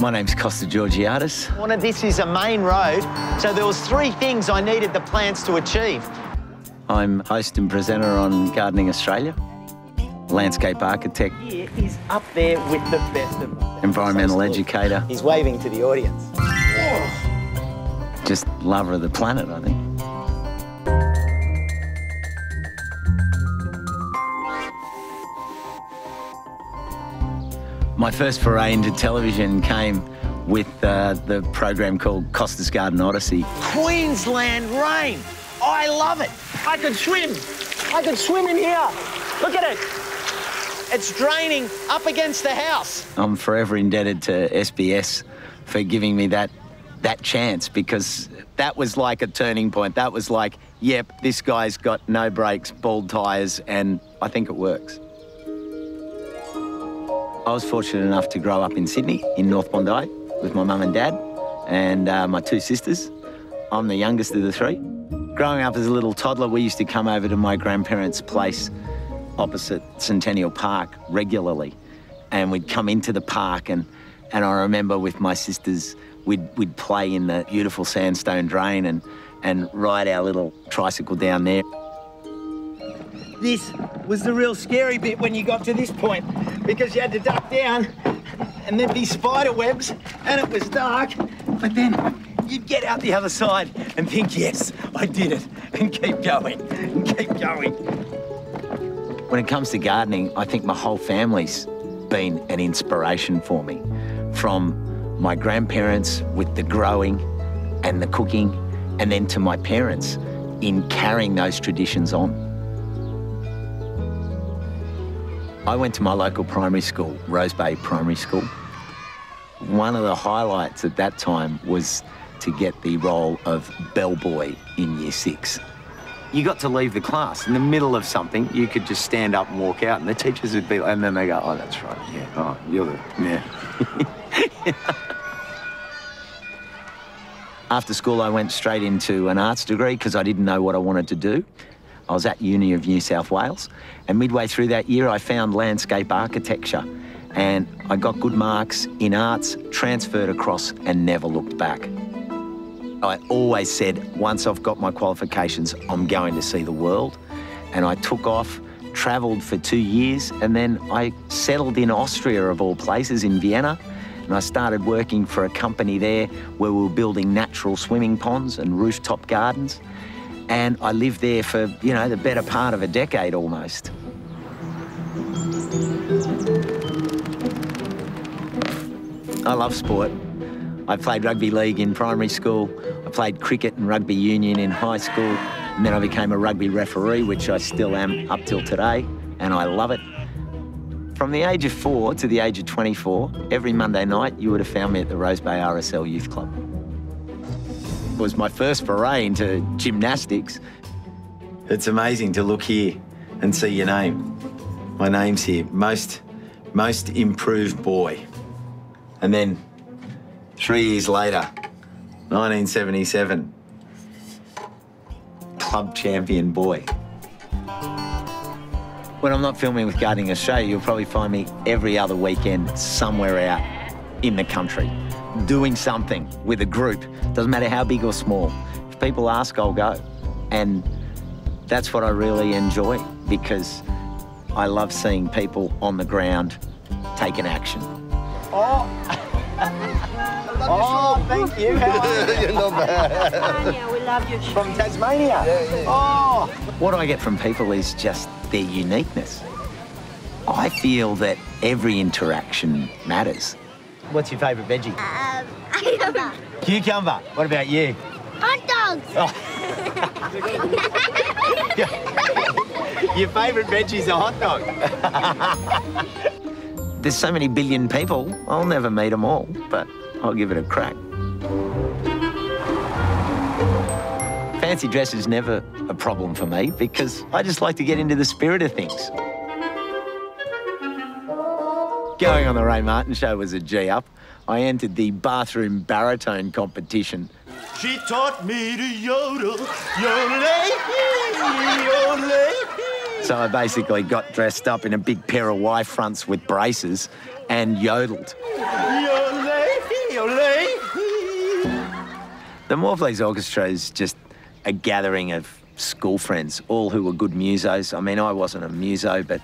My name's Costa Georgiadis. Well, this is a main road, so there was three things I needed the plants to achieve. I'm host and presenter on Gardening Australia, landscape architect. Here he's up there with the best of them. Environmental educator. He's waving to the audience. Just lover of the planet, I think. My first foray into television came with uh, the program called Costa's Garden Odyssey. Queensland rain. I love it. I could swim. I could swim in here. Look at it. It's draining up against the house. I'm forever indebted to SBS for giving me that that chance because that was like a turning point. That was like, yep, this guy's got no brakes, bald tyres, and I think it works. I was fortunate enough to grow up in Sydney, in North Bondi, with my mum and dad and uh, my two sisters. I'm the youngest of the three. Growing up as a little toddler, we used to come over to my grandparents' place opposite Centennial Park regularly. And we'd come into the park and, and I remember with my sisters, we'd, we'd play in the beautiful sandstone drain and, and ride our little tricycle down there. This was the real scary bit when you got to this point because you had to duck down and there'd be spider webs and it was dark. But then you'd get out the other side and think, yes, I did it, and keep going, and keep going. When it comes to gardening, I think my whole family's been an inspiration for me. From my grandparents with the growing and the cooking, and then to my parents in carrying those traditions on. I went to my local primary school, Rose Bay Primary School. One of the highlights at that time was to get the role of bellboy in year six. You got to leave the class in the middle of something, you could just stand up and walk out, and the teachers would be, and then they go, oh, that's right, yeah, oh, you're the, yeah. After school, I went straight into an arts degree because I didn't know what I wanted to do. I was at Uni of New South Wales, and midway through that year, I found landscape architecture, and I got good marks in arts, transferred across, and never looked back. I always said, once I've got my qualifications, I'm going to see the world. And I took off, travelled for two years, and then I settled in Austria, of all places, in Vienna. And I started working for a company there where we were building natural swimming ponds and rooftop gardens. And I lived there for, you know, the better part of a decade almost. I love sport. I played rugby league in primary school. I played cricket and rugby union in high school. And then I became a rugby referee, which I still am up till today, and I love it. From the age of four to the age of 24, every Monday night you would have found me at the Rose Bay RSL Youth Club. Was my first foray into gymnastics. It's amazing to look here and see your name. My name's here, most, most improved boy. And then three years later, 1977, club champion boy. When I'm not filming with Gardening Australia, you'll probably find me every other weekend somewhere out in the country, doing something with a group. Doesn't matter how big or small. If people ask, I'll go. And that's what I really enjoy because I love seeing people on the ground taking action. Oh, oh thank you. How are you? You're not bad. Tasmania, we love you. From Tasmania? Yeah, yeah. Oh, What I get from people is just their uniqueness. I feel that every interaction matters. what's your favourite veggie? Uh, Um, I don't know. Cucumber. What about you? Hot dogs. Your favourite veggie's a hot dog. There's so many billion people, I'll never meet them all, but I'll give it a crack. Fancy dress is never a problem for me because I just like to get into the spirit of things. Going on the Ray Martin show was a G up. I entered the bathroom baritone competition. She taught me to yodel, yodelay, eh, yodelay. Eh, so I basically got dressed up in a big pair of Y fronts with braces and yodeled. Yodelay, eh, The More Please Orchestra is just a gathering of school friends, all who were good musos. I mean, I wasn't a muso, but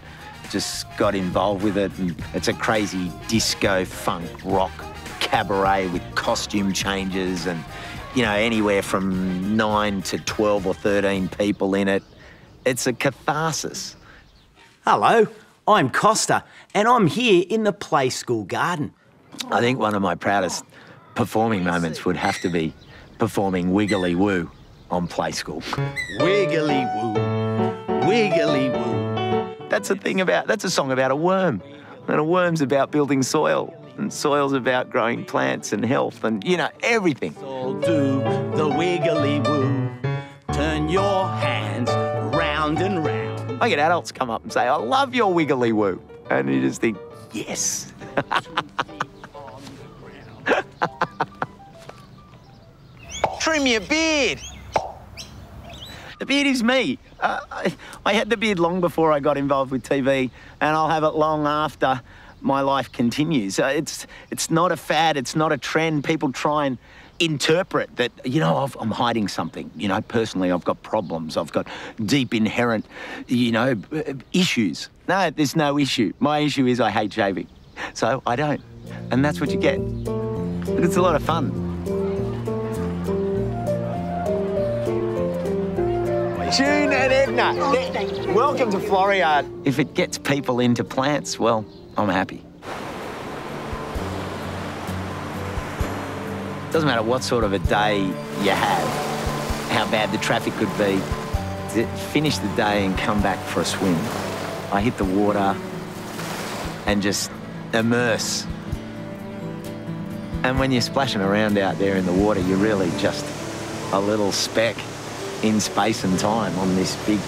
just got involved with it. And it's a crazy disco, funk, rock cabaret with costume changes and, you know, anywhere from nine to 12 or 13 people in it. It's a catharsis. Hello, I'm Costa, and I'm here in the Play School Garden. I think one of my proudest performing moments would have to be performing Wiggly Woo on Play School. Wiggly woo, wiggly woo. That's a thing about, that's a song about a worm. And a worm's about building soil. And soil's about growing plants and health and, you know, everything. Do the wiggly woo. Turn your hands round and round. I get adults come up and say, I love your Wiggly Woo. And you just think, yes. Trim your beard. The beard is me. Uh, I, I had the beard long before I got involved with TV, and I'll have it long after my life continues. Uh, it's it's not a fad. It's not a trend. People try and interpret that. You know, I've, I'm hiding something. You know, personally, I've got problems. I've got deep inherent, you know, issues. No, there's no issue. My issue is I hate shaving, so I don't, and that's what you get. But it's a lot of fun. June and Edna. Welcome to Floriade. If it gets people into plants, well, I'm happy. Doesn't matter what sort of a day you have, how bad the traffic could be, to finish the day and come back for a swim. I hit the water and just immerse. And when you're splashing around out there in the water, you're really just a little speck in space and time on this big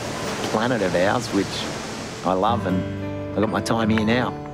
planet of ours, which I love, and I got my time here now.